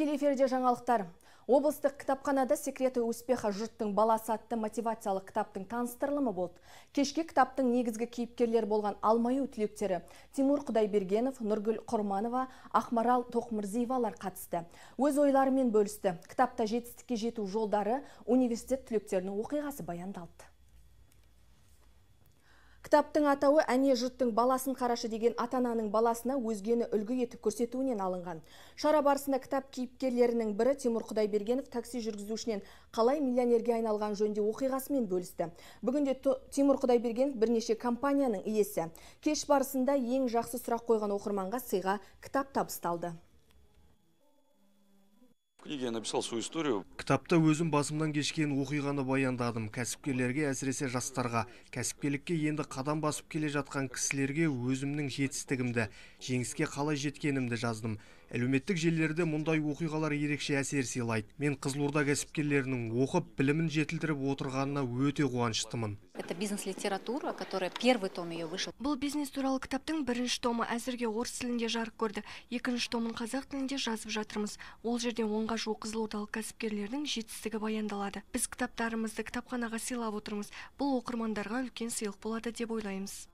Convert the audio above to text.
тікелей эфирде жаңалықтар. Облыстық кітапханада секреті успеха жұрттың баласы атты мотивациялық кітаптың таныстырылымы болды. Кешке кітаптың негізгі кейіпкерлер болған алмаю түлектері Тимур Құдайбергенов, Нұргүл Құрманова, Ақмарал Тоқмырзиевалар қатысты. Өз ойларымен бөлісті. Кітапта жетістікке жету жолдары университет түлектерінің оқиғасы баяндалды. Кітаптың атауы әне жұрттың баласын қарашы деген атананың баласына өзгені үлгі етіп көрсетуінен алынған. Шара барысында кітап кейіпкерлерінің бірі Тимур Құдайбергенов такси жүргізушінен қалай миллионерге айналған жөнде оқиғасымен бөлісті. Бүгінде Тимур Құдайбергенов бірнеше компанияның иесі. Кеш барысында ең жақсы сұрақ қойған оқырманға сыйға кітап табысталды. Книге написал историю. Кітапта өзім басымнан кешкен оқиғаны баяндадым. Кәсіпкерлерге, әсіресе жастарға, кәсіпкерлікке енді қадам басып келе жатқан кісілерге өзімнің жетістігімді, жеңіске қалай жеткенімді жаздым. Әлеуметтік желілерде мұндай оқиғалар ерекше әсер сыйлайды. Мен Қызылорда кәсіпкерлерінің оқып, білімін жетілдіріп отырғанына өте қуаныштымын. Бизнес-литература, которая первый том ее вышел. Бұл бизнес туралы кітаптың бірінші томы әзірге орыс тілінде жарық көрді. Екінші томын қазақ тілінде жазып жатырмыз. Ол жерде онға жуық қызылордалық кәсіпкерлердің жетістігі баяндалады. Біз кітаптарымызды кітапханаға сыйлап отырмыз. Бұл оқырмандарға үлкен сыйлық болады деп ойлаймыз.